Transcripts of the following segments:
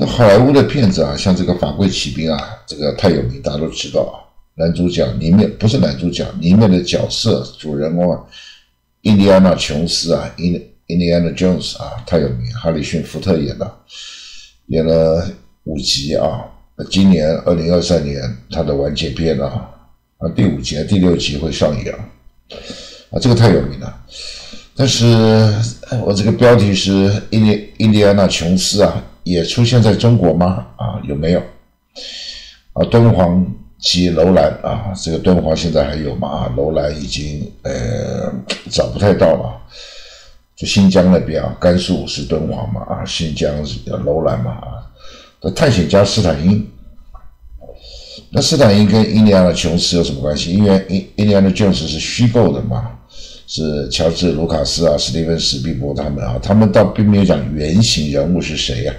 这好莱坞的片子啊，像这个《法柜骑兵》啊，这个太有名，大家都知道啊。男主角里面不是男主角，里面的角色主人公啊，印第安纳琼斯啊，印印第安纳 Jones 啊，太有名，哈里逊福特演的，演了五集啊。今年二零二三年他的完结篇啊，啊第五集、第六集会上映啊，啊这个太有名了。但是我这个标题是印第印第安纳琼斯啊，也出现在中国吗？啊有没有？啊敦煌及楼兰啊，这个敦煌现在还有吗？啊楼兰已经呃找不太到了，就新疆那边啊，甘肃是敦煌嘛啊，新疆是楼兰嘛啊。的探险家斯坦因，那斯坦因跟印第安的琼斯有什么关系？因为印印第安的琼斯是虚构的嘛，是乔治卢卡斯啊、史蒂芬史皮伯他们啊，他们倒并没有讲原型人物是谁呀，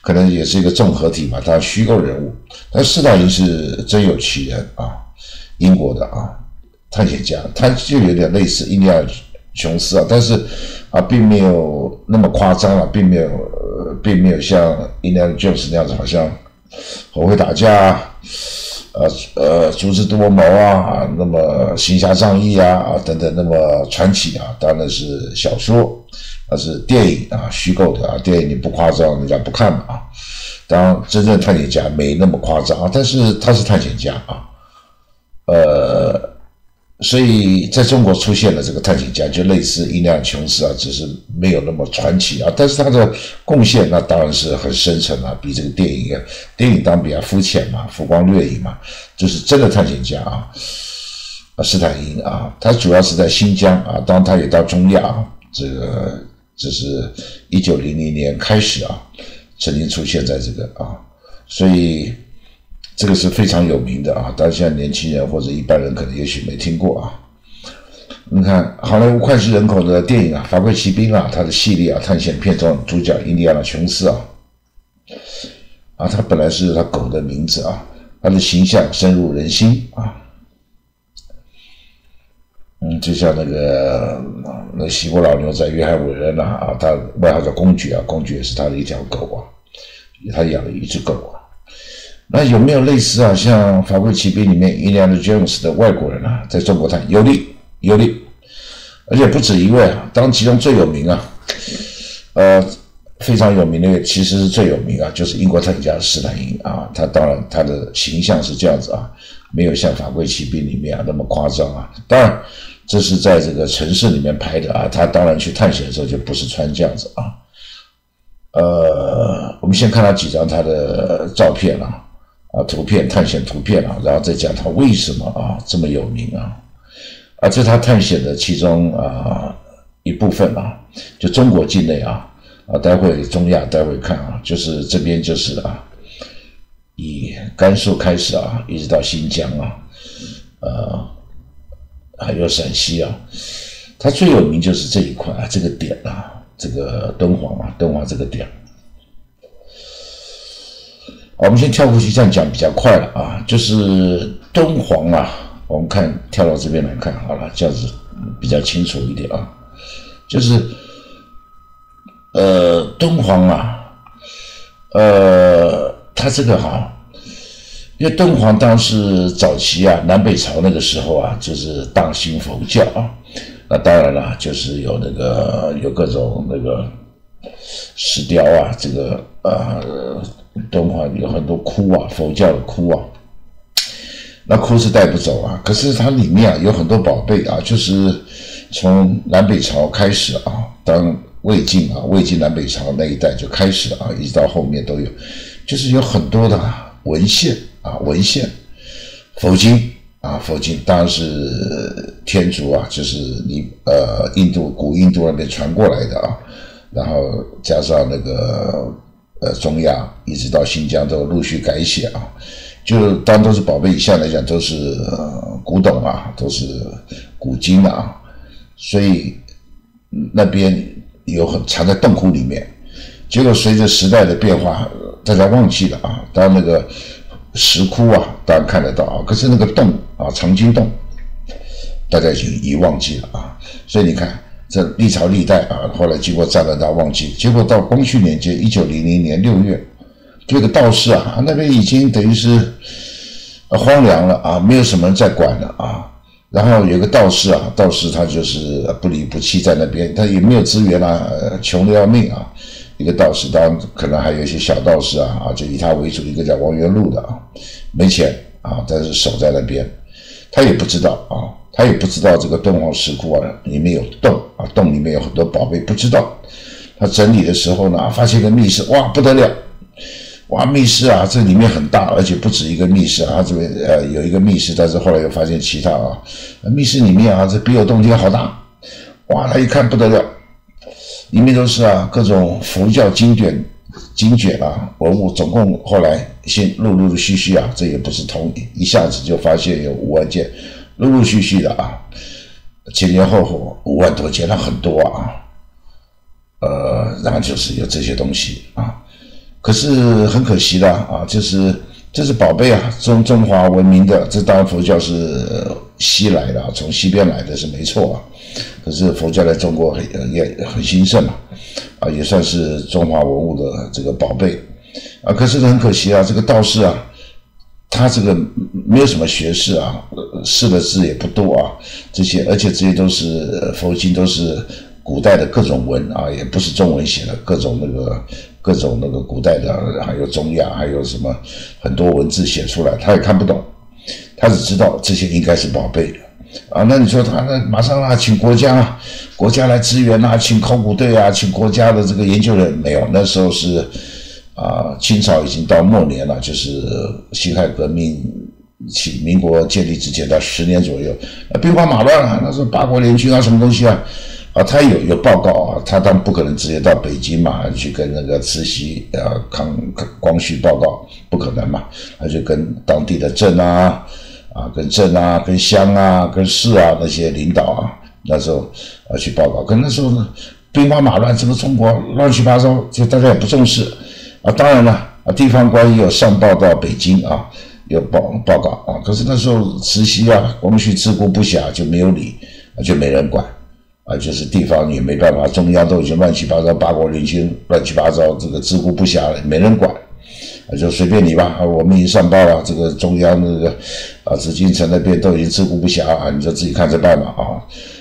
可能也是一个综合体吧，他虚构人物。但斯坦因是真有其人啊，英国的啊探险家，他就有点类似印第安琼斯啊，但是啊并没有那么夸张啊，并没有。并没有像 Indiana Jones 那样子，好像很会打架，呃呃，足智多谋啊，那么行侠仗义啊啊等等，那么传奇啊，当然是小说，那是电影啊，虚构的啊，电影你不夸张，人家不看嘛啊。当，真正探险家没那么夸张啊，但是他是探险家啊，呃。所以在中国出现了这个探险家，就类似伊安琼斯啊，只是没有那么传奇啊。但是他的贡献那当然是很深沉啊，比这个电影啊，电影当比较肤浅嘛，浮光掠影嘛。就是真的探险家啊，啊，斯坦因啊，他主要是在新疆啊，当然他也到中亚啊。这个这是一九零零年开始啊，曾经出现在这个啊，所以。这个是非常有名的啊，但现在年轻人或者一般人可能也许没听过啊。你看好莱坞脍炙人口的电影啊，《法柜骑兵》啊，它的系列啊，探险片中主角印第安纳琼斯啊，啊，他本来是他狗的名字啊，他的形象深入人心啊。嗯，就像那个那西部老牛仔约翰韦恩呐啊，他外号叫公爵啊，公爵是他的一条狗啊，他养了一只狗啊。那有没有类似啊？像《法国骑兵》里面伊利安 Jones 的外国人啊，在中国他有利有利，而且不止一位啊。当其中最有名啊，呃，非常有名的，其实是最有名啊，就是英国探险家斯坦因啊。他当然他的形象是这样子啊，没有像《法国骑兵》里面啊那么夸张啊。当然，这是在这个城市里面拍的啊。他当然去探险的时候就不是穿这样子啊。呃，我们先看他几张他的照片啊。啊，图片探险图片啊，然后再讲他为什么啊这么有名啊，啊，这是他探险的其中啊一部分啊，就中国境内啊，啊，待会中亚待会看啊，就是这边就是啊，以甘肃开始啊，一直到新疆啊，呃，还有陕西啊，它最有名就是这一块啊，这个点啊，这个敦煌啊，敦煌这个点。我们先跳过去，这样讲比较快了啊。就是敦煌啊，我们看跳到这边来看好了，这样子比较清楚一点啊。就是呃，敦煌啊，呃，它这个哈，因为敦煌当时早期啊，南北朝那个时候啊，就是大兴佛教啊。那当然了，就是有那个有各种那个石雕啊，这个呃。敦煌有很多窟啊，佛教的窟啊，那窟是带不走啊。可是它里面啊有很多宝贝啊，就是从南北朝开始啊，当魏晋啊，魏晋南北朝那一代就开始啊，一直到后面都有，就是有很多的文献啊，文献，佛经啊，佛经当然是天竺啊，就是你呃印度古印度那边传过来的啊，然后加上那个。呃，中亚一直到新疆都陆续改写啊，就当都是宝贝以下来讲都是古董啊，都是古今啊，所以那边有很藏在洞窟里面。结果随着时代的变化，大家忘记了啊。当然那个石窟啊，大家看得到啊，可是那个洞啊，藏经洞，大家已经遗忘记了啊。所以你看。这历朝历代啊，后来经过战乱，大家忘记。结果到光绪年间，一九零零年六月，这个道士啊，那边已经等于是荒凉了啊，没有什么人在管了啊。然后有个道士啊，道士他就是不离不弃在那边，他也没有资源啊，穷的要命啊。一个道士，当然可能还有一些小道士啊，啊，就以他为主。一个叫王元禄的啊，没钱啊，但是守在那边，他也不知道啊，他也不知道这个敦煌石窟啊里面有洞啊，洞里面有很多宝贝，不知道。他整理的时候呢，发现个密室，哇，不得了！哇，密室啊，这里面很大，而且不止一个密室啊。这边呃有一个密室，但是后来又发现其他啊，密室里面啊，这比有洞天好大。哇，他一看不得了，里面都是啊各种佛教经卷、经卷啊文物，总共后来先陆陆续续啊，这也不是同一下子就发现有五万件，陆陆续续的啊，前前后后五万多件，那很多啊。呃，然后就是有这些东西啊。可是很可惜的啊，就是这是宝贝啊，中中华文明的，这当然佛教是西来的，从西边来的是没错啊。可是佛教在中国很也很兴盛嘛，啊，也算是中华文物的这个宝贝啊。可是很可惜啊，这个道士啊，他这个没有什么学识啊，识的字也不多啊，这些而且这些都是佛经，都是古代的各种文啊，也不是中文写的，各种那个。各种那个古代的，还有中亚，还有什么很多文字写出来，他也看不懂，他只知道这些应该是宝贝啊。那你说他那马上啊，请国家国家来支援啊，请考古队啊，请国家的这个研究人没有？那时候是啊，清朝已经到末年了，就是辛亥革命起，民国建立之前的十年左右，兵荒马乱啊，那时候八国联军啊，什么东西啊？啊，他有有报告啊，他当然不可能直接到北京嘛，去跟那个慈禧啊康光绪报告，不可能嘛，他就跟当地的镇啊，啊，跟镇啊，跟乡啊，跟市啊那些领导啊，那时候啊去报告，可那时候呢兵荒马乱，整个中国乱七八糟，就大家也不重视啊。当然了啊，地方官也有上报到北京啊，有报报告啊，可是那时候慈禧啊光绪自顾不暇，就没有理，就没人管。啊，就是地方也没办法，中央都已经乱七八糟，八国联军乱七八糟，这个自顾不暇了，没人管，啊，就随便你吧。我们已经上报了，这个中央那个啊，紫禁城那边都已经自顾不暇啊，你就自己看着办吧啊。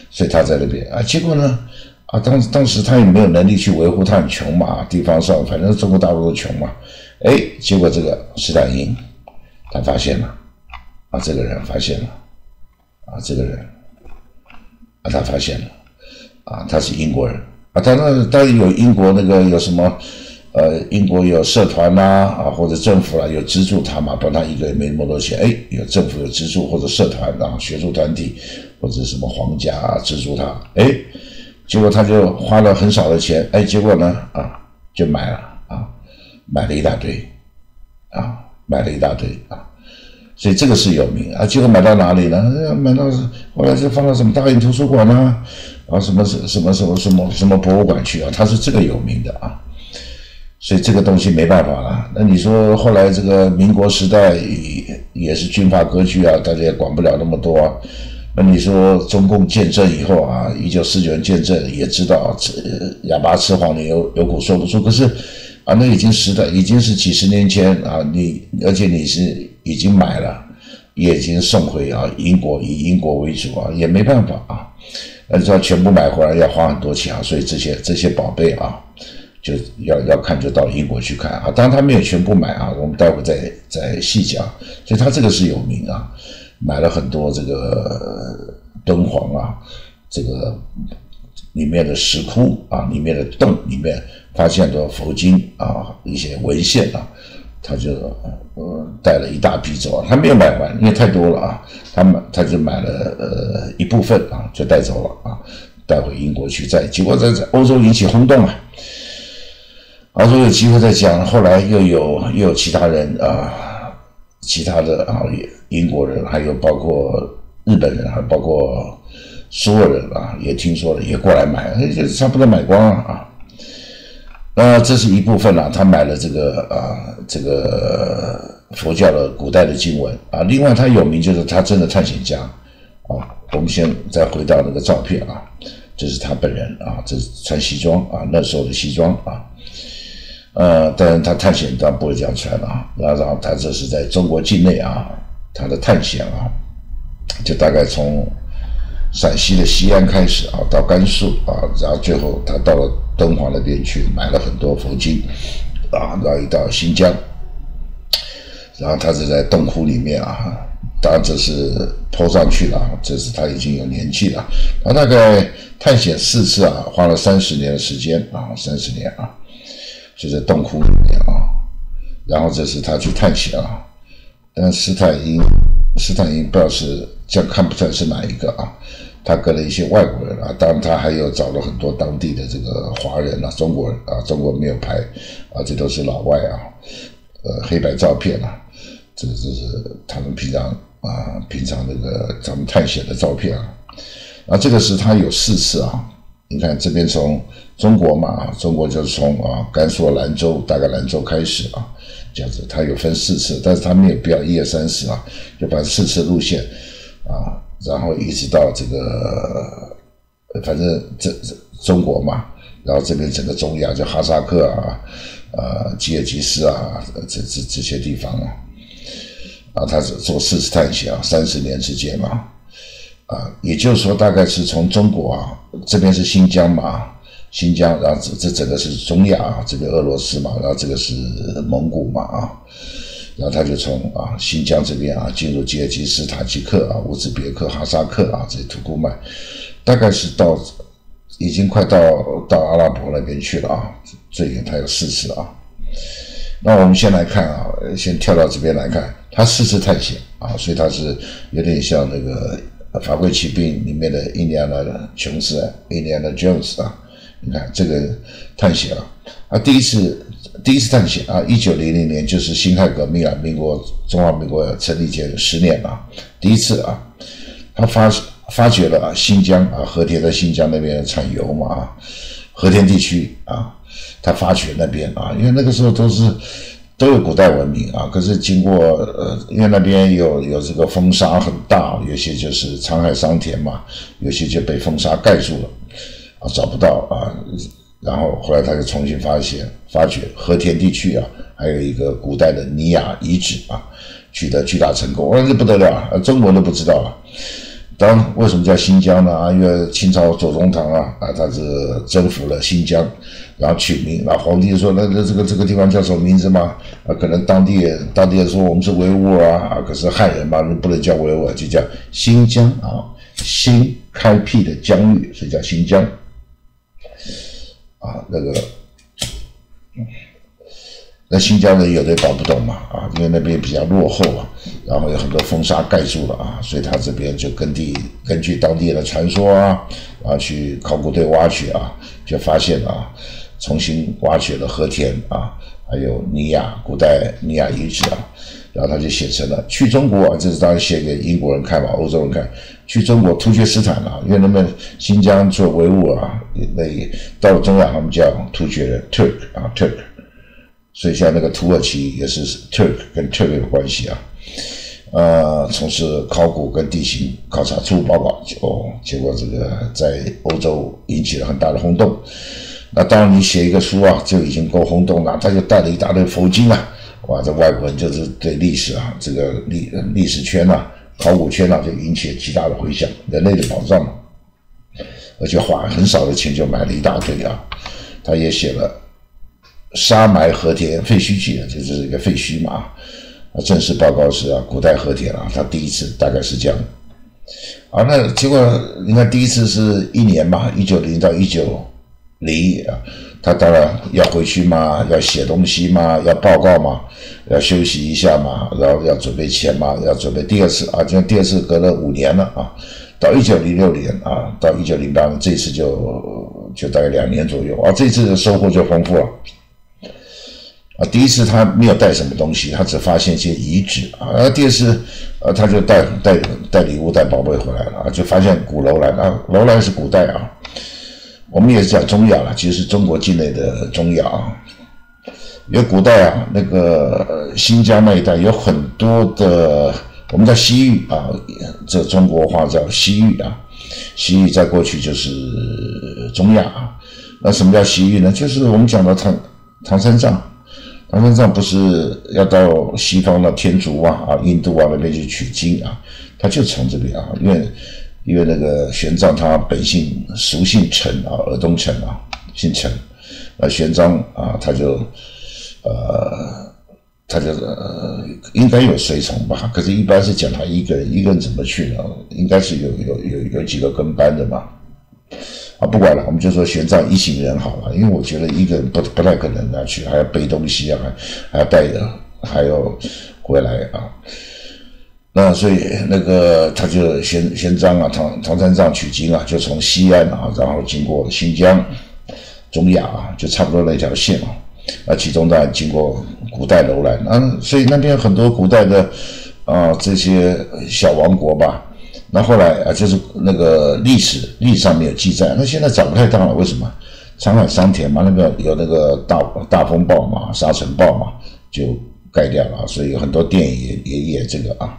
所以他在那边啊，结果呢，啊，当当时他也没有能力去维护，他很穷嘛，地方上反正中国大陆都穷嘛，哎，结果这个施坦因他发现了，啊，这个人发现了，啊，这个人啊，他发现了。啊，他是英国人啊，他那他有英国那个有什么，呃，英国有社团呐，啊，或者政府啊有资助他嘛，帮他一个月没那么多钱，哎，有政府有资助或者社团啊，学术团体或者什么皇家啊资助他，哎，结果他就花了很少的钱，哎，结果呢，啊，就买了啊，买了一大堆，啊，买了一大堆啊。所以这个是有名啊，结果买到哪里呢？买到后来是放到什么大英图书馆啊，什么什什么什么什么什么博物馆去啊？他是这个有名的啊。所以这个东西没办法了。那你说后来这个民国时代也是军阀割据啊，大家也管不了那么多啊。那你说中共建政以后啊，一九四九年建政也知道吃哑巴吃黄连有有苦说不出。可是啊，那已经时代已经是几十年前啊，你而且你是。已经买了，也已经送回啊，英国以英国为主啊，也没办法啊，按照全部买回来要花很多钱啊，所以这些这些宝贝啊，就要要看就到英国去看啊，当然他没有全部买啊，我们待会再再细讲，所以他这个是有名啊，买了很多这个敦煌啊，这个里面的石窟啊，里面的洞里面发现的佛经啊，一些文献啊。他就呃带了一大批走，他没有买完，因为太多了啊。他买他就买了呃一部分啊，就带走了啊，带回英国去。在结果在在欧洲引起轰动啊。欧洲有机会再讲。后来又有又有其他人啊，其他的啊英国人，还有包括日本人，还包括所有人啊，也听说了，也过来买，就差不多买光了啊。那这是一部分啦，他买了这个啊，这个佛教的古代的经文啊。另外，他有名就是他真的探险家啊。我们先再回到那个照片啊，这是他本人啊，这是穿西装啊，那时候的西装啊。呃，当然他探险当然不会这样穿啊，然后他这是在中国境内啊，他的探险啊，就大概从陕西的西安开始啊，到甘肃啊，然后最后他到了敦煌那边去买了很多佛经啊，然后一到新疆，然后他是在洞窟里面啊。当然这是坡上去了，这是他已经有年纪了。他大概探险四次啊，花了三十年的时间啊，三十年啊，就在洞窟里面啊。然后这是他去探险啊，但是他已经斯坦因不知道是这样看不出来是哪一个啊。他跟了一些外国人啊，当然他还有找了很多当地的这个华人啊、中国人啊，中国没有拍啊，这都是老外啊，呃，黑白照片啊，这个这是他们平常。啊，平常那个咱们探险的照片啊，啊，这个是他有四次啊。你看这边从中国嘛，中国就是从啊甘肃兰州，大概兰州开始啊，这样子，他有分四次，但是他没有标一二三四啊，就把四次路线啊，然后一直到这个，反正这中国嘛，然后这边整个中亚就哈萨克啊，啊吉尔吉斯啊，这这这些地方啊。啊，他是做四次探险啊，三十年之间嘛，啊，也就是说，大概是从中国啊这边是新疆嘛，新疆，然后这这整个是中亚啊，这个俄罗斯嘛，然后这个是蒙古嘛啊，然后他就从啊新疆这边啊进入吉尔吉斯、塔吉克啊、乌兹别克、哈萨克啊这些土库曼，大概是到已经快到到阿拉伯那边去了啊，最远他有四次啊。那我们先来看啊，先跳到这边来看，他四次探险啊，所以他是有点像那个《法国骑兵》里面的印第安的琼斯，印第安的 Jones 啊。你看这个探险啊，啊，第一次第一次探险啊，一九零零年就是辛亥革命啊，民国中华民国成立前十年啊，第一次啊，他发发掘了啊新疆啊和田在新疆那边产油嘛啊，和田地区啊。他发掘那边啊，因为那个时候都是都有古代文明啊，可是经过呃，因为那边有有这个风沙很大，有些就是沧海桑田嘛，有些就被风沙盖住了啊，找不到啊，然后后来他就重新发现发掘和田地区啊，还有一个古代的尼雅遗址啊，取得巨大成功，哇，这不得了啊，中国都不知道了。当为什么叫新疆呢？啊，因为清朝左宗棠啊，啊，他是征服了新疆，然后取名，然后皇帝说，那那这个这个地方叫什么名字嘛？啊，可能当地当地人说我们是维吾尔啊，啊，可是汉人嘛，不能叫维吾尔，就叫新疆啊，新开辟的疆域，所以叫新疆，啊，那个。那新疆人有的搞不懂嘛，啊，因为那边比较落后啊，然后有很多风沙盖住了啊，所以他这边就根据根据当地的传说啊，啊去考古队挖掘啊，就发现啊，重新挖掘了和田啊，还有尼亚古代尼亚遗址啊，然后他就写成了去中国，这是当然写给英国人看嘛，欧洲人看，去中国突厥斯坦啊，因为他们新疆做维吾尔啊，那到了中亚他们叫突厥人 Turk 啊 Turk。所以像那个土耳其也是 Turk 跟 Turk 有关系啊，呃，从事考古跟地形考察初步报告，哦，结果这个在欧洲引起了很大的轰动。那当然你写一个书啊，就已经够轰动了。他就带了一大堆佛经啊，哇，这外国人就是对历史啊，这个历历史圈呐、考古圈呐，就引起了极大的回响。人类的宝藏嘛，而且花很少的钱就买了一大堆啊。他也写了。沙埋和田废墟记，这是一个废墟嘛？啊，正式报告是啊，古代和田啊，他第一次大概是这样。啊，那结果你看，第一次是一年吧，一九零到一九零啊，他当然要回去嘛，要写东西嘛，要报告嘛，要休息一下嘛，然后要准备钱嘛，要准备第二次啊，就第二次隔了五年了啊，到一九零六年啊，到一九零八年，这次就就大概两年左右啊，这次的收获就丰富了。啊，第一次他没有带什么东西，他只发现一些遗址啊。然后第二次，呃，他就带带带礼物、带宝贝回来了啊，就发现古楼兰啊，楼兰是古代啊。我们也是讲中亚了，其实是中国境内的中亚啊。因为古代啊，那个新疆那一带有很多的，我们叫西域啊，这中国话叫西域啊。西域在过去就是中亚啊。那什么叫西域呢？就是我们讲的唐。唐三藏，唐三藏不是要到西方的天竺啊啊印度啊那边去取经啊，他就从这边啊，因为因为那个玄奘他本姓俗姓陈啊，尔东陈啊，姓陈，那玄奘啊他就呃。他就是呃，应该有随从吧？可是，一般是讲他一个人，一个人怎么去呢？应该是有有有有几个跟班的嘛。啊，不管了，我们就说玄奘一行人好了，因为我觉得一个人不不太可能啊去，还要背东西啊，还还要带着，还要回来啊。那所以那个他就玄玄奘啊，唐唐三藏取经啊，就从西安啊，然后经过新疆、中亚啊，就差不多那条线啊。啊，其中当然经过古代楼兰，啊，所以那边很多古代的啊这些小王国吧。那后来啊，就是那个历史历史上面有记载，那现在找不太到了。为什么？沧海桑田嘛，那个有那个大大风暴嘛，沙尘暴嘛，就盖掉了。所以很多电影也也演这个啊，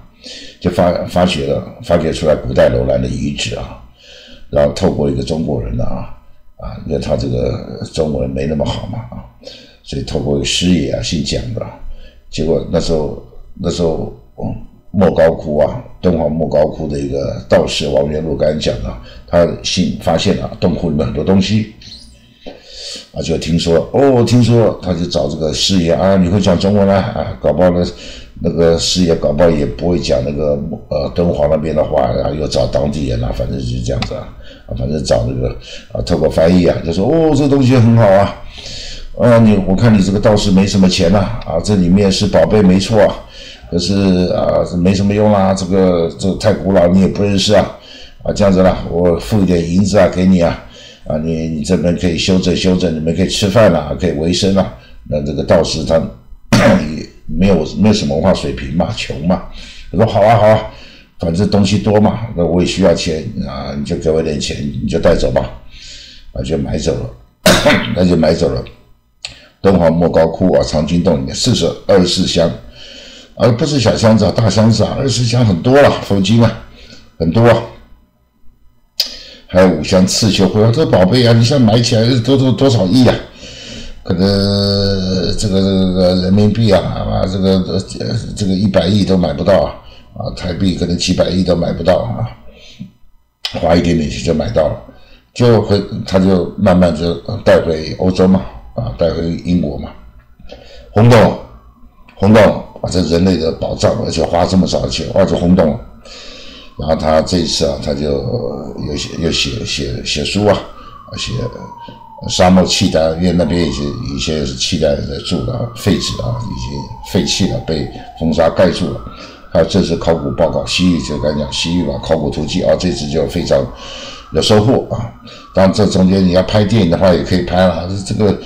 就发发掘了发掘出来古代楼兰的遗址啊，然后透过一个中国人啊啊，因为他这个中文没那么好嘛啊。所以透过一个师爷啊，姓蒋的，结果那时候那时候，莫高窟啊，敦煌莫高窟的一个道士王元禄刚才讲的，他信发现了洞窟里面很多东西，啊，就听说哦，听说他就找这个师爷啊，你会讲中文啊？啊，搞不好呢，那个师爷搞不好也不会讲那个呃敦煌那边的话，然后又找当地人啊，反正就是这样子啊，啊，反正找那个啊，透过翻译啊，就说哦，这东西很好啊。啊，你我看你这个道士没什么钱呐，啊，这里面是宝贝没错啊，可是啊，没什么用啦，这个这太古老，你也不认识啊，啊，这样子啦，我付一点银子啊给你啊，啊，你你这边可以休整休整，你们可以吃饭了，可以维生了。那这个道士他 没有没有什么文化水平嘛，穷嘛，他说好啊好啊，反正东西多嘛，那我也需要钱啊，你就给我点钱，你就带走吧，啊，就买走了，那就买走了。敦煌莫高窟啊，藏经洞里面四十二十四箱，而不是小箱子啊，大箱子啊，二十四箱很多了，佛经啊，很多，还有五箱刺绣绘画，这宝贝啊，你现在买起来都都多少亿啊？可能这个这个人民币啊，啊，这个这个一百亿都买不到啊，啊，台币可能几百亿都买不到啊，花一点点钱就买到了，就回他就慢慢就带回欧洲嘛。啊，带回英国嘛，轰动，轰动啊！这人类的宝藏，而且花这么少的钱，哇，就轰动了。然后他这一次啊，他就又写又写写写书啊，写沙漠契丹，因为那边一些一些是契丹人在住的废址啊，已经废弃了，被风沙盖住了。还有这次考古报告，西域就刚讲西域嘛，考古图记啊，这次就非常有收获啊。当然，这中间你要拍电影的话，也可以拍了，这个。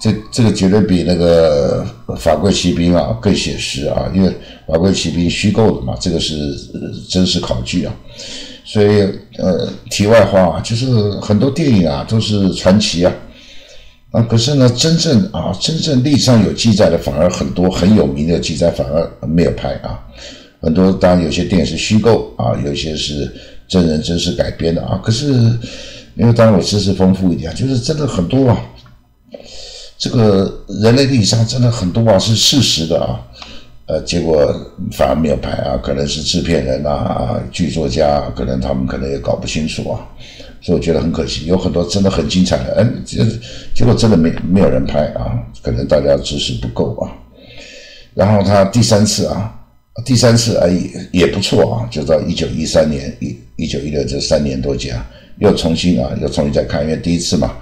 这这个绝对比那个法国骑兵啊更写实啊，因为法国骑兵虚构的嘛，这个是真实考据啊。所以呃，题外话啊，就是很多电影啊都是传奇啊，啊，可是呢，真正啊真正历史上有记载的反而很多，很有名的记载反而没有拍啊。很多当然有些电影是虚构啊，有些是真人真事改编的啊。可是因为当然我知识丰富一点，就是真的很多啊。这个人类历史上真的很多啊，是事实的啊，呃，结果反而没有拍啊，可能是制片人啊、剧作家，可能他们可能也搞不清楚啊，所以我觉得很可惜，有很多真的很精彩的，哎，结结果真的没没有人拍啊，可能大家知识不够啊。然后他第三次啊，第三次啊也也不错啊，就到一九一三年一一九一六这三年多间，又重新啊又重新再看，因为第一次嘛。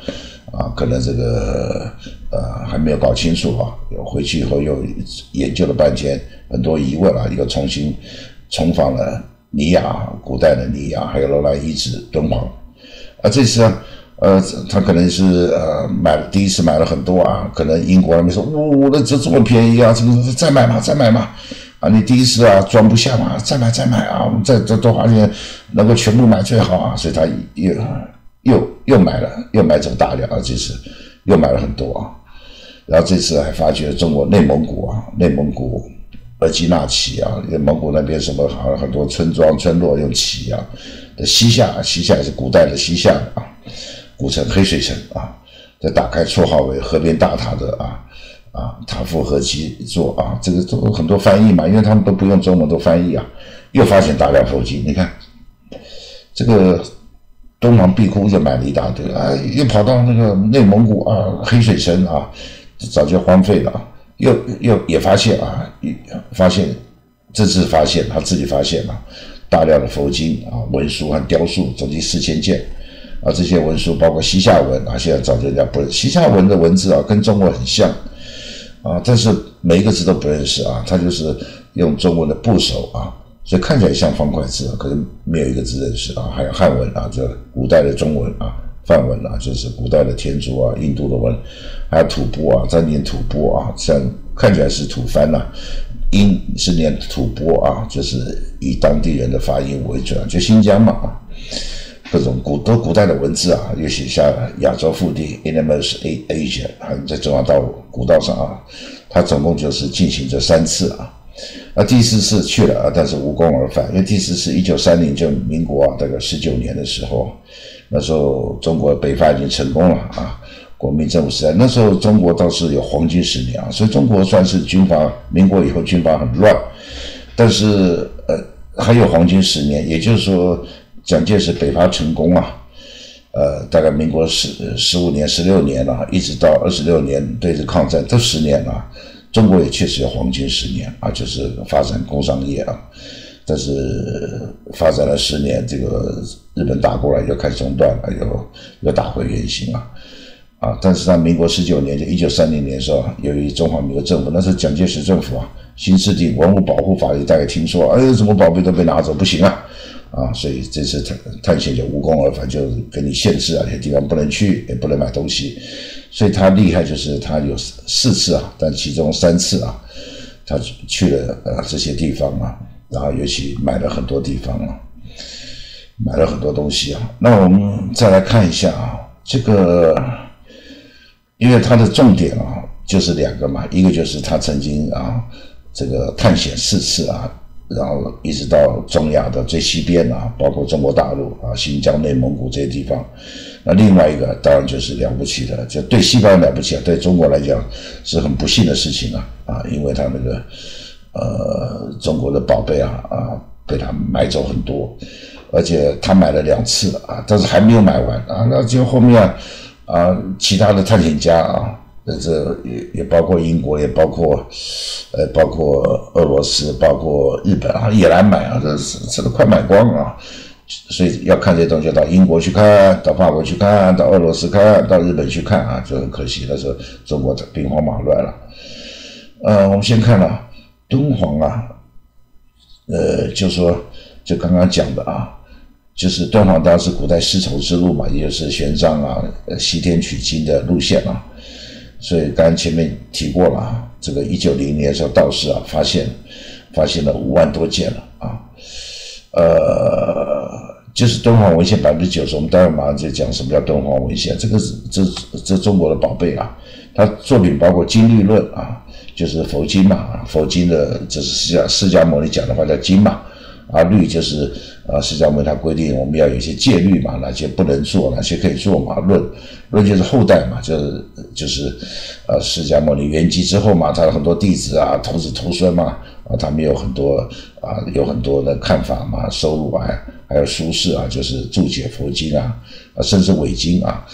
啊，可能这个呃还没有搞清楚啊，回去以后又研究了半天，很多疑问啊，又重新重访了尼亚古代的尼亚，还有楼兰遗址敦煌。啊，这次啊，呃，他可能是呃买了第一次买了很多啊，可能英国那边说，哦，那这这么便宜啊，这个再买嘛，再买嘛，啊，你第一次啊装不下嘛，再买再买啊，我们再再多花钱，能够全部买最好啊，所以他也。又又买了，又买走大量啊！这次又买了很多啊，然后这次还发觉中国内蒙古啊，内蒙古额济纳旗啊，因为蒙古那边什么好像很多村庄村落用旗啊，的西夏，西夏是古代的西夏啊，古城黑水城啊，再打开绰号为河边大塔的啊啊塔夫和基座啊，这个都很多翻译嘛，因为他们都不用中文都翻译啊，又发现大量佛经，你看这个敦煌壁窟就买了一大堆啊，又跑到那个内蒙古啊黑水城啊，早就荒废了啊，又又也发现啊，发现这次发现他自己发现了大量的佛经啊文书和雕塑，总计四千件。啊，这些文书包括西夏文啊，现在早就人家不认西夏文的文字啊，跟中国很像啊，但是每一个字都不认识啊，他就是 用中文的部首啊，所以看起来像方块字啊，可是没有一个字认识啊。还有汉文啊，这古代的中文啊，梵文啊，就是古代的天竺啊，印度的文，还有吐蕃啊，在念吐蕃啊，像看起来是吐蕃呐，音是念吐蕃啊，就是以当地人的发音为准，就新疆嘛啊。各种古多古代的文字啊，又写下亚洲腹地 i n m e s A Asia，还在中华道路古道上啊，他总共就是进行这三次啊，那第四次去了啊，但是无功而返，因为第四次一九三零就民国啊，大概十九年的时候，那时候中国北伐已经成功了啊，国民政府时代，那时候中国倒是有黄金十年啊，所以中国算是军阀，民国以后军阀很乱，但是呃还有黄金十年，也就是说。蒋介石北伐成功啊，呃，大概民国十十五年、十六年了，一直到二十六年对日抗战，都十年了。中国也确实有黄金十年啊，就是发展工商业啊。但是发展了十年，这个日本打过来又开始中断了，又又打回原形啊。啊，但是到民国十九年，就一九三零年的时候，由于中华民国政府，那是蒋介石政府啊，新制定文物保护法，大概听说，哎，什么宝贝都被拿走，不行啊。啊，所以这次探探险就无功而返，就给你限制啊，有些地方不能去，也不能买东西。所以他厉害就是他有四次啊，但其中三次啊，他去了呃这些地方啊，然后尤其买了很多地方啊，买了很多东西啊。那我们再来看一下啊，这个，因为它的重点啊就是两个嘛，一个就是他曾经啊这个探险四次啊。然后一直到中亚的最西边啊，包括中国大陆啊、新疆、内蒙古这些地方。那另外一个当然就是了不起的，就对西方了不起啊，对中国来讲是很不幸的事情啊啊，因为他那个呃中国的宝贝啊啊被他买走很多，而且他买了两次啊，但是还没有买完啊，那就后面啊其他的探险家啊。这这也也包括英国，也包括，呃，包括俄罗斯，包括日本啊，也来买啊，这这都快买光了啊，所以要看这些东西，到英国去看，到法国去看，到俄罗斯看，到日本去看啊，就很可惜，那时候中国兵荒马乱了。呃，我们先看了敦煌啊，呃，就说就刚刚讲的啊，就是敦煌当时古代丝绸之路嘛，也就是玄奘啊，西天取经的路线啊。所以刚前面提过了啊，这个一九零年时候，道士啊发现，发现了五万多件了啊，呃，就是敦煌文献百分之九十，我们待会马上就讲什么叫敦煌文献，这个是这这中国的宝贝啊，它作品包括经律论啊，就是佛经嘛，佛经的就是释迦释迦牟尼讲的话叫经嘛。啊，律就是啊，释迦牟尼他规定我们要有一些戒律嘛，哪些不能做，哪些可以做嘛。论论就是后代嘛，就是就是啊，释迦牟尼圆寂之后嘛，他的很多弟子啊，徒子徒孙嘛，啊，他们有很多啊，有很多的看法嘛，收入啊，还有书释啊，就是注解佛经啊，啊，甚至伪经啊，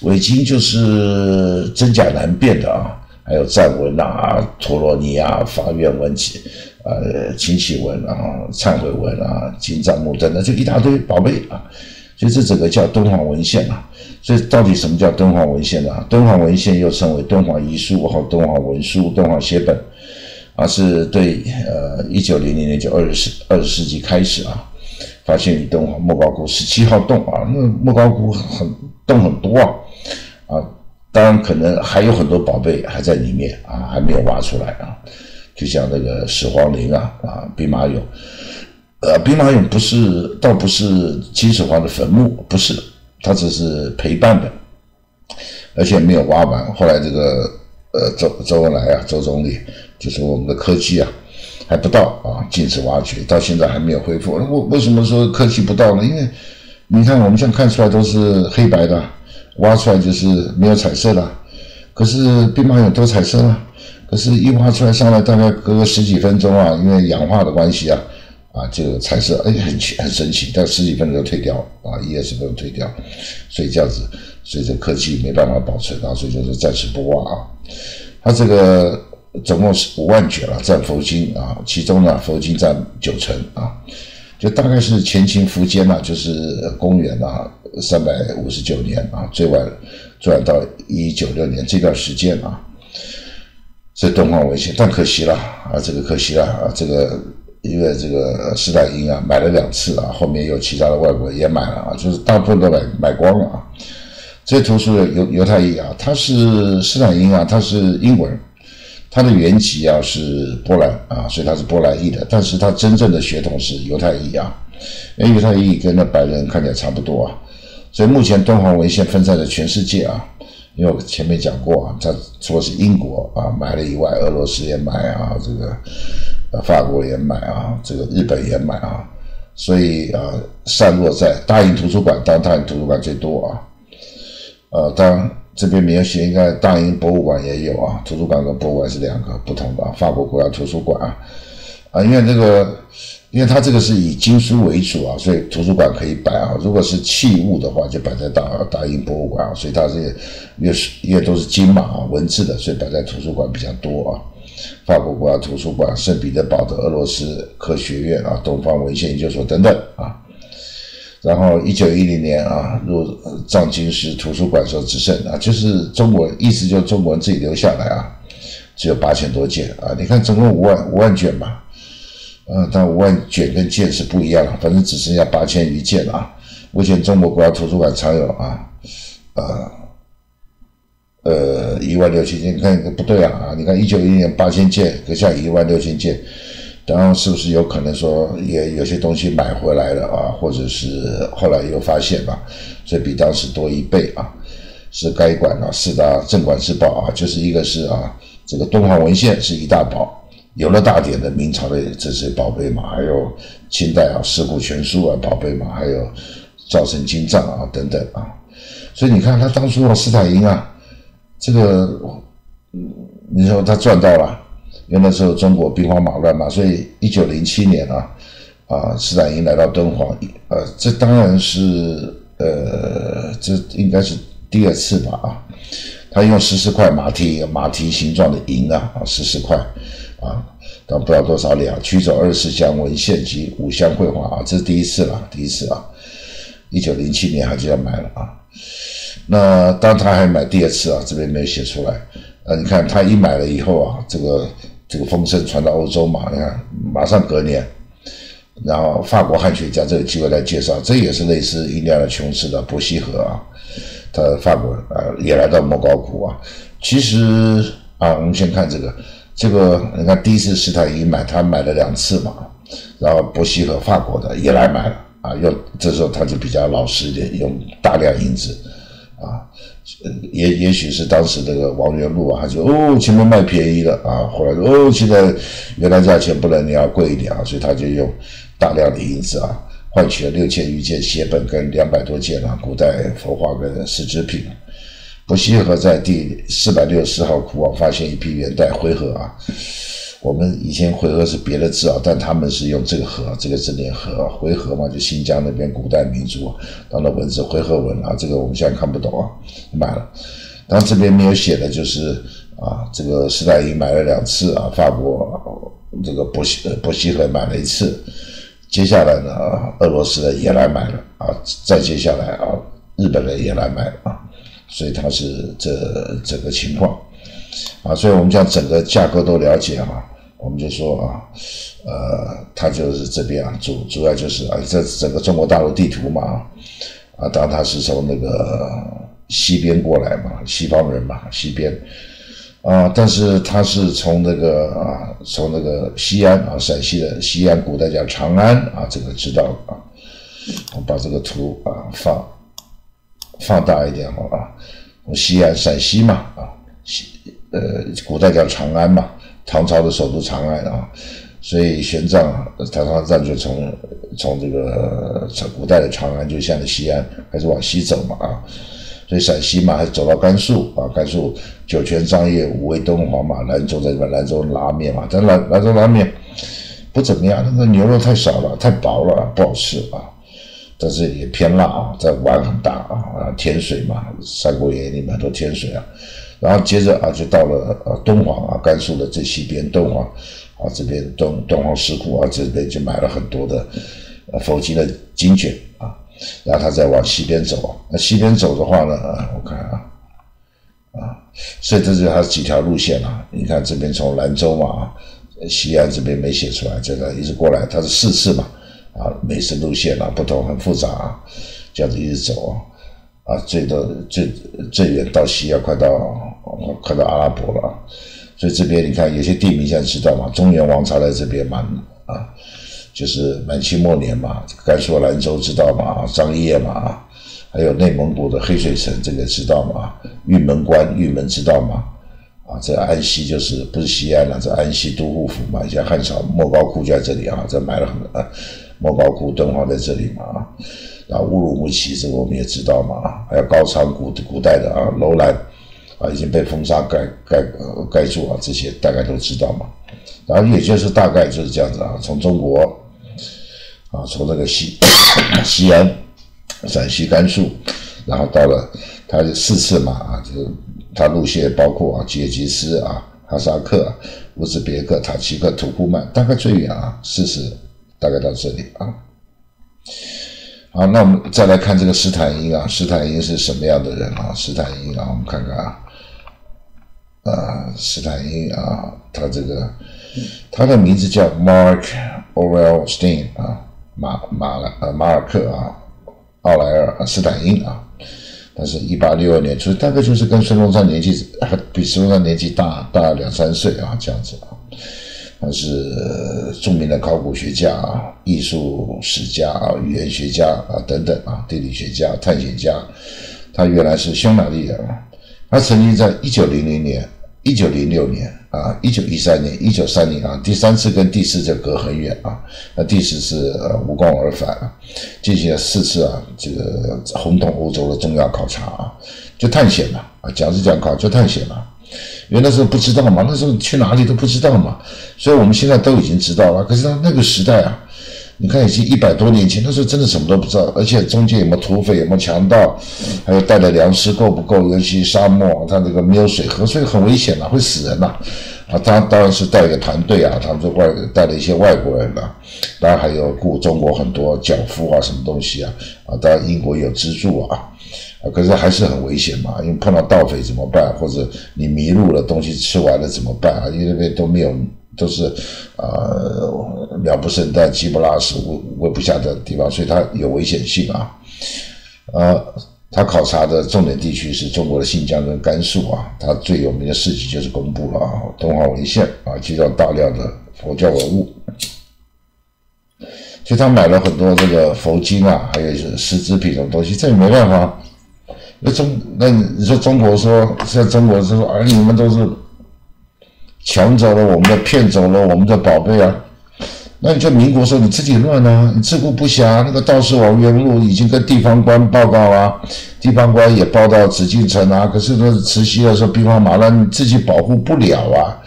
伪经就是真假难辨的啊，还有赞文啊、陀罗尼啊、法愿文集。呃，秦启文啊，忏悔文啊，金藏木等等，就一大堆宝贝啊，所以这整个叫敦煌文献啊。所以到底什么叫敦煌文献呢？敦煌文献又称为敦煌遗书或敦煌文书、敦煌写本，啊，是对呃一九零零年就二十世二十世纪开始啊，发现于敦煌莫高窟十七号洞啊，那莫高窟很洞很多啊，啊，当然可能还有很多宝贝还在里面啊，还没有挖出来啊。就像那个始皇陵啊啊，兵马俑，呃，兵马俑不是，倒不是秦始皇的坟墓，不是，它只是陪伴的，而且没有挖完。后来这个呃周周恩来啊，周总理就说我们的科技啊还不到啊，禁止挖掘，到现在还没有恢复。那为为什么说科技不到呢？因为你看我们现在看出来都是黑白的挖出来就是没有彩色的。可是兵马俑都彩色了，可是一挖出来上来大概隔个十几分钟啊，因为氧化的关系啊，啊，这个彩色哎很很神奇，但十几分钟就退掉啊，一二十分钟退掉，所以这样子，所以这科技没办法保存啊，所以就是暂时不挖啊。它这个总共是五万卷了，占佛经啊，其中呢佛经占九成啊，就大概是前秦苻坚呐，就是公元啊三百五十九年啊，最晚。最晚到一九六年这段时间啊，这敦煌文献，但可惜了啊，这个可惜了啊，这个因为这个斯坦因啊买了两次啊，后面有其他的外国也买了啊，就是大部分都买买光了啊。这图书犹犹太裔啊，他是斯坦因啊，他是英国人，他的原籍啊是波兰啊，所以他是波兰裔的，但是他真正的血统是犹太裔啊，因为犹太裔跟那白人看起来差不多啊。所以目前敦煌文献分散在全世界啊，因为我前面讲过啊，它除了是英国啊买了以外，俄罗斯也买啊，这个法国也买啊，这个日本也买啊，所以啊散落在大英图书馆，当大英图书馆最多啊，呃当然这边没有写，应该大英博物馆也有啊，图书馆跟博物馆是两个不同的，法国国家图书馆啊，啊因为这个。因为它这个是以经书为主啊，所以图书馆可以摆啊。如果是器物的话，就摆在大大英博物馆啊。所以它是越是越都是金马啊文字的，所以摆在图书馆比较多啊。法国国家图书馆、圣彼得堡的俄罗斯科学院啊、东方文献研究所等等啊。然后一九一零年啊，入藏经师图书馆所只剩啊，就是中国意思就是中国人自己留下来啊，只有八千多件啊。你看总共五万五万卷吧。嗯，但五万卷跟件是不一样了，反正只剩下八千余件了啊。目前中国国家图书馆藏有啊，呃，呃一万六千件，你看不对啊啊！你看一九一零年八千件，可下一万六千件，然后是不是有可能说也有些东西买回来了啊，或者是后来又发现吧，所以比当时多一倍啊。是该馆啊四大镇馆之宝啊，就是一个是啊这个敦煌文献是一大宝。有了大典的明朝的这些宝贝嘛，还有清代啊《四库全书》啊宝贝嘛，还有造成金藏啊等等啊，所以你看他当初啊斯坦因啊，这个你说他赚到了，因为那时候中国兵荒马乱嘛，所以一九零七年啊啊斯坦因来到敦煌，呃这当然是呃这应该是第二次吧啊，他用十四块马蹄马蹄形状的银啊啊十四块。啊，但不知道多少两，取走二十箱文献及五箱绘画啊，这是第一次了，第一次啊，一九零七年他就要买了啊。那当他还买第二次啊，这边没有写出来。啊，你看他一买了以后啊，这个这个风声传到欧洲嘛，你看马上隔年，然后法国汉学家这个机会来介绍，这也是类似印第安琼斯的伯希和啊，他法国啊也来到莫高窟啊。其实啊，我们先看这个。这个你看，第一次斯坦因买，他买了两次嘛，然后伯希和法国的也来买了啊，用这时候他就比较老实一点，用大量银子啊，也也许是当时这个王元禄啊，他就哦前面卖便宜了啊，后来哦现在原来价钱不能你要贵一点啊，所以他就用大量的银子啊，换取了六千余件写本跟两百多件啊古代佛画跟丝织品。伯希和在第四百六十号窟啊发现一批元代回纥啊，我们以前回纥是别的字啊，但他们是用这个纥这个字念纥，回纥嘛就新疆那边古代民族当的文字回纥文啊，这个我们现在看不懂啊，买了。当然这边没有写的就是啊，这个施泰因买了两次啊，法国这个伯希伯希和买了一次，接下来呢，俄罗斯的也来买了啊，再接下来啊，日本人也来买了啊。所以它是这整个情况啊，所以我们将整个架构都了解哈，我们就说啊，呃，它就是这边啊，主主要就是啊，这整个中国大陆地图嘛啊，当然它是从那个西边过来嘛，西方人嘛，西边啊，但是它是从那个啊，从那个西安啊，陕西的西安，古代叫长安啊，这个知道啊，我把这个图啊放。放大一点好啊，西安陕西嘛啊，西呃古代叫长安嘛，唐朝的首都长安啊，所以玄奘唐朝藏就从从这个古代的长安就向着西安开始往西走嘛啊，所以陕西嘛，还是走到甘肃啊，甘肃酒泉张掖、武威敦煌嘛，兰州在这边，兰州拉面嘛，但兰兰州拉面不怎么样，那个牛肉太少了，太薄了，不好吃啊。但是也偏辣啊，在碗很大啊，啊，甜水嘛，《三国演义》里面很多甜水啊。然后接着啊，就到了呃敦煌啊，甘肃的最西边敦煌啊，这边敦敦煌石窟啊，这边就买了很多的呃佛经的经卷啊。然后他再往西边走，那西边走的话呢，啊，我看啊，啊，所以这是他几条路线啊。你看这边从兰州嘛，啊，西安这边没写出来，这个一直过来，他是四次嘛，啊，美食路线啊不同，很复杂啊，这样子一直走啊。啊，最多最最远到西亚，快到快到阿拉伯了，所以这边你看有些地名现在知道嘛，中原王朝在这边嘛，啊，就是满清末年嘛，甘肃兰州知道嘛，张掖嘛，还有内蒙古的黑水城这个知道嘛，玉门关玉门知道嘛，啊，这安西就是不是西安了，这安西都护府嘛，以前汉朝莫高窟就在这里啊，这埋了很多啊，莫高窟敦煌在这里嘛啊。啊，乌鲁木齐这个我们也知道嘛，还有高昌古古代的啊楼兰啊已经被风沙盖盖盖住啊，这些大概都知道嘛。然后也就是大概就是这样子啊，从中国啊，从那个西 西安、陕西、甘肃，然后到了他四次嘛啊，就是他路线包括啊吉尔吉斯啊、哈萨克、乌兹别克、塔吉克、土库曼，大概最远啊四次，大概到这里啊。好，那我们再来看这个斯坦因啊，斯坦因是什么样的人啊？斯坦因啊，我们看看啊，啊，斯坦因啊，他这个他的名字叫 Mark Orwell Stein 啊，马马呃马尔克啊，奥莱尔斯坦因啊，他是一八六二年出，大概就是跟孙中山年纪比孙中山年纪大大两三岁啊，这样子啊。他是著名的考古学家啊，艺术史家啊，语言学家啊等等啊，地理学家、探险家。他原来是匈牙利人，他曾经在一九零零年、一九零六年啊、一九一三年、一九三零啊，第三次跟第四次隔很远啊，那第四次呃无功而返啊，进行了四次啊这个轰动欧洲的重要考察啊，就探险嘛啊，讲是讲考，就探险嘛。因为那时候不知道嘛，那时候去哪里都不知道嘛，所以我们现在都已经知道了。可是他那个时代啊，你看已经一百多年前，那时候真的什么都不知道，而且中间有没有土匪，有没有强盗，还有带的粮食够不够，尤其沙漠，他这个没有水喝，所以很危险呐，会死人呐。啊，当当然是带一个团队啊，他们说外带了一些外国人啊，当然还有雇中国很多脚夫啊，什么东西啊，啊，当然英国有资助啊。可是还是很危险嘛，因为碰到盗匪怎么办？或者你迷路了，东西吃完了怎么办啊？因为那边都没有，都是啊鸟不生蛋、鸡不拉屎、喂喂不下的地方，所以它有危险性啊。呃，他考察的重点地区是中国的新疆跟甘肃啊，他最有名的事迹就是公布了啊敦煌文献啊，记载大量的佛教文物，所以他买了很多这个佛经啊，还有是丝织品这种东西，这也没办法。那中那你说中国说现在中国说啊你们都是抢走了我们的骗走了我们的宝贝啊，那你就民国说你自己乱啊，你自顾不暇。那个道士王元禄已经跟地方官报告啊，地方官也报到紫禁城啊，可是说慈禧的时候兵荒马乱，你自己保护不了啊，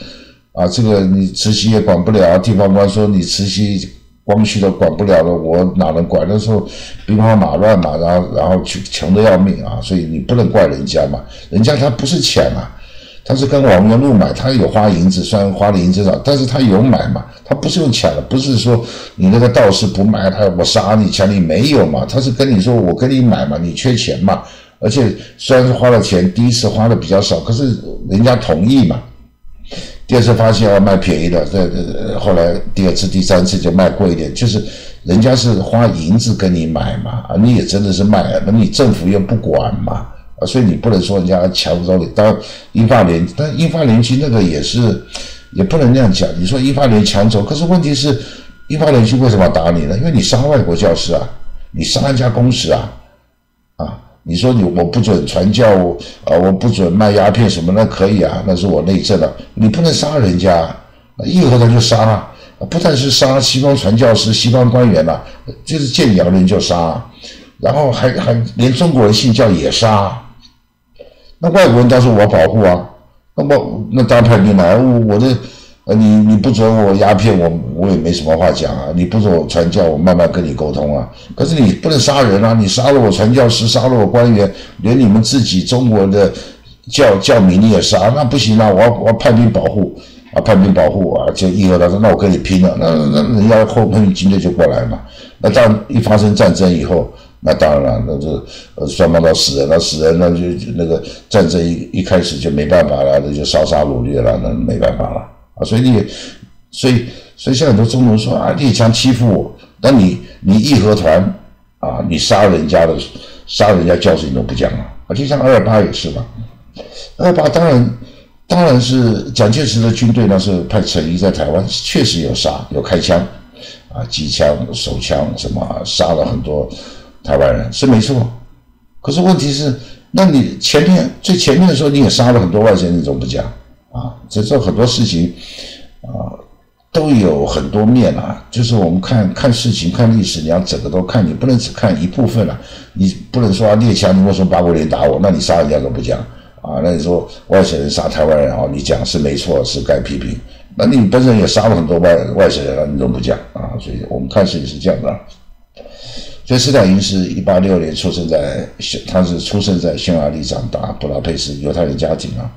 啊这个你慈禧也管不了，地方官说你慈禧。光绪都管不了了，我哪能管？那时候兵荒马乱嘛，然后然后穷穷的要命啊，所以你不能怪人家嘛，人家他不是抢啊，他是跟王元禄买，他有花银子，虽然花的银子少，但是他有买嘛，他不是用抢的，不是说你那个道士不买，他我杀你抢你没有嘛，他是跟你说我跟你买嘛，你缺钱嘛，而且虽然是花了钱，第一次花的比较少，可是人家同意嘛。第二次发现要卖便宜的，这后来第二次、第三次就卖贵一点，就是人家是花银子跟你买嘛，啊，你也真的是卖，那你政府又不管嘛，啊，所以你不能说人家抢走你。当英法联，但英法联军那个也是，也不能那样讲。你说英法联抢走，可是问题是，英法联军为什么打你呢？因为你杀外国教师啊，你杀人家公使，啊。你说你我不准传教啊，我不准卖鸦片什么那可以啊，那是我内政了。你不能杀人家，一和团就杀了，不但是杀西方传教士、西方官员了，就是见洋人就杀，然后还还连中国人信教也杀，那外国人到时我保护啊，那么那当然派兵来，我我的。呃，你你不准我鸦片，我我也没什么话讲啊。你不准我传教，我慢慢跟你沟通啊。可是你不能杀人啊！你杀了我传教士，杀了我官员，连你们自己中国的教教民你也杀，那不行啊！我要我要派兵保护啊，派兵保护啊，就义和他说，那我跟你拼了。那那人家后面军队就过来嘛。那当一发生战争以后，那当然了，那就呃双方都死人了，死人那就那个战争一一开始就没办法了，那就烧杀掳掠了，那没办法了。啊，所以你，所以所以现在很多中国人说啊，列强欺负我，那你你义和团啊，你杀人家的，杀人家教训你都不讲啊，啊，就像二八也是嘛，二八当然当然是蒋介石的军队呢是派陈仪在台湾确实有杀有开枪，啊，机枪手枪什么杀了很多台湾人是没错，可是问题是，那你前面最前面的时候你也杀了很多外省人，你怎么不讲？啊，这这很多事情啊，都有很多面啊。就是我们看看事情、看历史，你要整个都看，你不能只看一部分啊。你不能说啊，列强，你为什么八国联打我？那你杀人家都不讲啊？那你说外省人杀台湾人啊？你讲是没错，是该批评。那你本身也杀了很多外外省人了，你都不讲啊？所以我们看事情是这样的。所以斯坦因是一八六年出生在，他是出生在匈牙利长大，布拉佩斯犹太人家庭啊。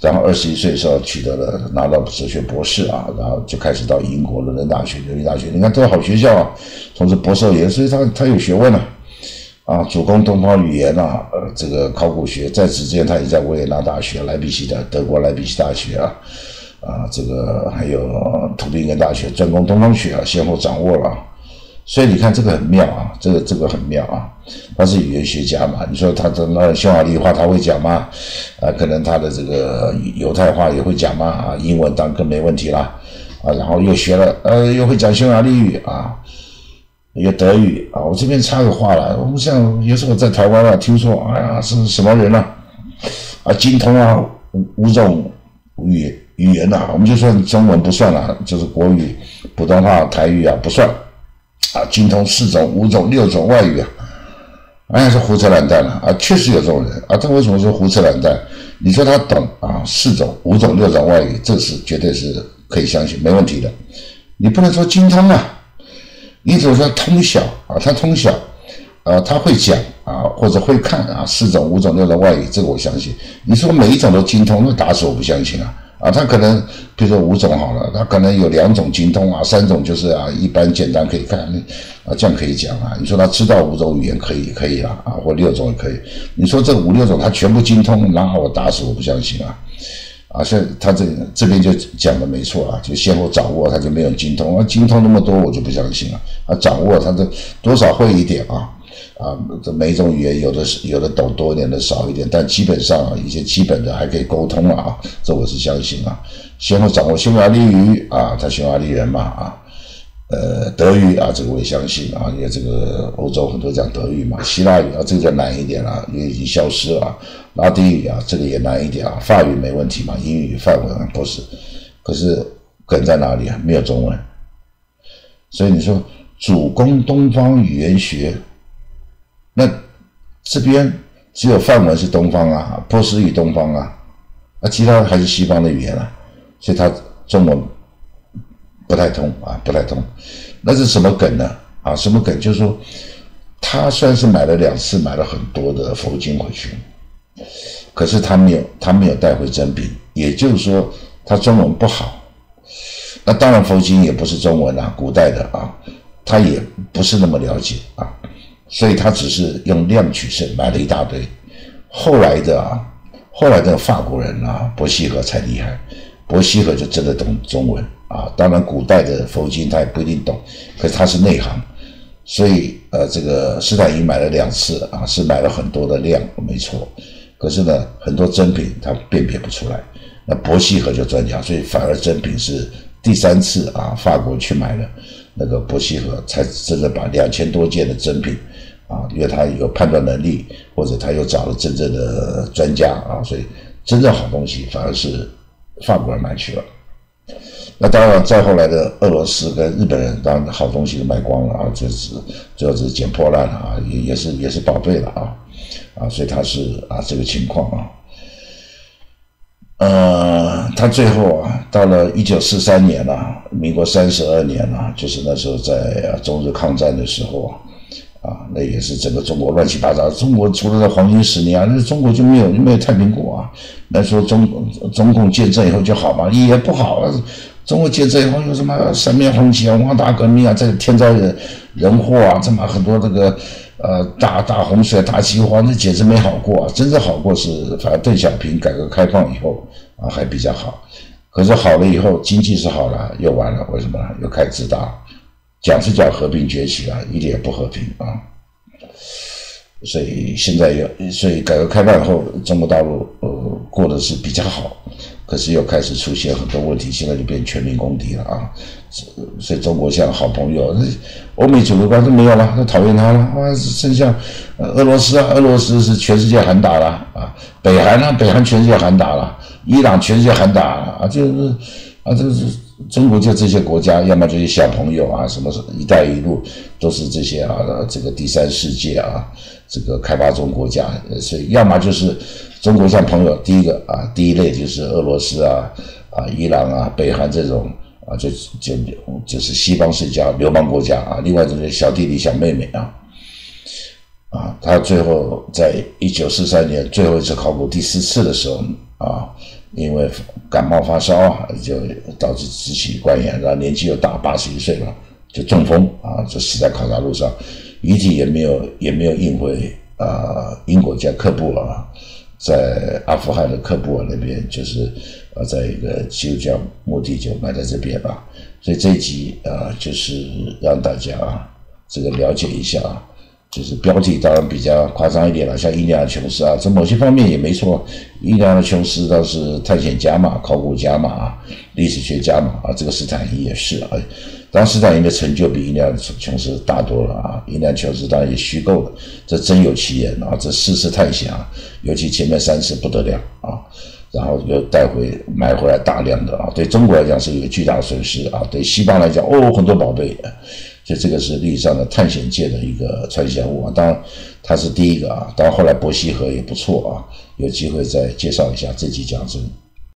然后二十一岁的时候取得了拿到哲学博士啊，然后就开始到英国伦敦大学、牛津大学，你看都是好学校啊，从事博士研，所以他他有学问啊，啊，主攻东方语言啊，呃，这个考古学，在此之前他也在维也纳大学、莱比锡的德国莱比锡大学啊，啊，这个还有图宾根大学专攻东方学啊，先后掌握了。所以你看这个很妙啊，这个这个很妙啊，他是语言学家嘛，你说他的那匈牙利话他会讲吗？啊，可能他的这个犹太话也会讲吗？啊，英文当然更没问题啦，啊，然后又学了，呃，又会讲匈牙利语啊，有德语啊。我这边插个话了，我们像有时候在台湾啊，听说，哎呀，是什么人呢？啊，精通啊五五种语语言呐，我们就说中文不算了，就是国语、普通话、台语啊不算。啊，精通四种、五种、六种外语啊，哎，是胡扯懒蛋了啊！确实有这种人啊，他为什么说胡扯懒蛋？你说他懂啊，四种、五种、六种外语，这是绝对是可以相信，没问题的。你不能说精通啊，你只能说通晓啊，他通晓，呃，他会讲啊，或者会看啊，四种、五种、六种外语，这个我相信。你说每一种都精通，那打死我不相信啊！啊，他可能比如说五种好了，他可能有两种精通啊，三种就是啊一般简单可以看，啊这样可以讲啊。你说他知道五种语言可以可以了啊，或六种也可以。你说这五六种他全部精通，那我打死我不相信啊。啊，像他这这边就讲的没错啊，就先后掌握他就没有精通啊，精通那么多我就不相信了啊，掌握他的多少会一点啊。啊，这每一种语言有的是有的懂多一点的少一点，但基本上啊，一些基本的还可以沟通了啊，这我是相信啊。先后掌握匈牙利语啊，他匈牙利人嘛啊，呃，德语啊，这个我也相信啊，因为这个欧洲很多讲德语嘛，希腊语啊，这个难一点了，因为已经消失了。拉丁语啊，这个也难一点啊，法语没问题嘛，英语、法文不是，可是梗在哪里啊？没有中文，所以你说主攻东方语言学。那这边只有梵文是东方啊，波斯语东方啊，那其他还是西方的语言啊，所以他中文不太通啊，不太通。那是什么梗呢？啊，什么梗？就是说他虽然是买了两次，买了很多的佛经回去，可是他没有，他没有带回真品，也就是说他中文不好。那当然佛经也不是中文啊，古代的啊，他也不是那么了解啊。所以他只是用量取胜，买了一大堆。后来的啊，后来的法国人啊，伯希和才厉害。伯希和就真的懂中文啊，当然古代的佛经他也不一定懂，可是他是内行。所以呃，这个斯坦因买了两次啊，是买了很多的量，没错。可是呢，很多真品他辨别不出来。那伯希和就专家，所以反而真品是第三次啊，法国去买了那个伯希和，才真的把两千多件的真品。啊，因为他有判断能力，或者他又找了真正的专家啊，所以真正好东西反而是法国人买去了。那当然，再后来的俄罗斯跟日本人，当然好东西都卖光了啊，就是主要是捡破烂了啊，也也是也是宝贝了啊，啊，所以他是啊这个情况啊。呃，他最后啊，到了一九四三年了，民国三十二年了，就是那时候在中日抗战的时候啊，啊，那也是整个中国乱七八糟。中国除了黄金十年啊，那中国就没有就没有太平过啊。那说中中共建政以后就好嘛，也不好啊。中国建政以后有什么三面红旗啊、文化大革命啊，这天灾人人祸啊，这么很多这个。呃，大大洪水、大饥荒，那简直没好过啊！真正好过是，反正邓小平改革开放以后啊，还比较好。可是好了以后，经济是好了，又完了，为什么呢？又开支大，讲是讲和平崛起啊，一点也不和平啊！所以现在又，所以改革开放后，中国大陆呃过得是比较好。可是又开始出现很多问题，现在就变全民公敌了啊！所以中国像好朋友，欧美主流观都没有了，都讨厌他了啊！剩下俄罗斯啊，俄罗斯是全世界喊打了啊！北韩呢，北韩全世界喊打了，伊朗全世界喊打啊！就是啊，这是中国就这些国家，要么就是小朋友啊，什么“一带一路”都是这些啊，这个第三世界啊，这个开发中国家，所以要么就是。中国像朋友，第一个啊，第一类就是俄罗斯啊，啊，伊朗啊，北韩这种啊，就就就是西方世家流氓国家啊。另外就是小弟弟小妹妹啊，啊，他最后在一九四三年最后一次考古第四次的时候啊，因为感冒发烧啊，就导致支气管炎，然后年纪又大，八十一岁了，就中风啊，就死在考察路上，遗体也没有也没有运回啊英国加克布尔。在阿富汗的喀布尔那边，就是呃，在一个基督教墓地就埋在这边啊，所以这一集啊，就是让大家啊，这个了解一下啊，就是标题当然比较夸张一点了，像伊利亚琼斯啊，在某些方面也没错，伊利亚琼斯倒是探险家嘛，考古家嘛，历史学家嘛，啊，这个斯坦因也是啊。当斯坦因的成就比伊利亚琼斯大多了啊！伊利亚琼斯当然也虚构了，这真有其人啊！这四次探险啊，尤其前面三次不得了啊！然后又带回买回来大量的啊，对中国来讲是一个巨大的损失啊！对西方来讲哦，很多宝贝，所以这个是历史上的探险界的一个传奇人物啊！当然他是第一个啊，当然后来伯希和也不错啊，有机会再介绍一下这集讲真。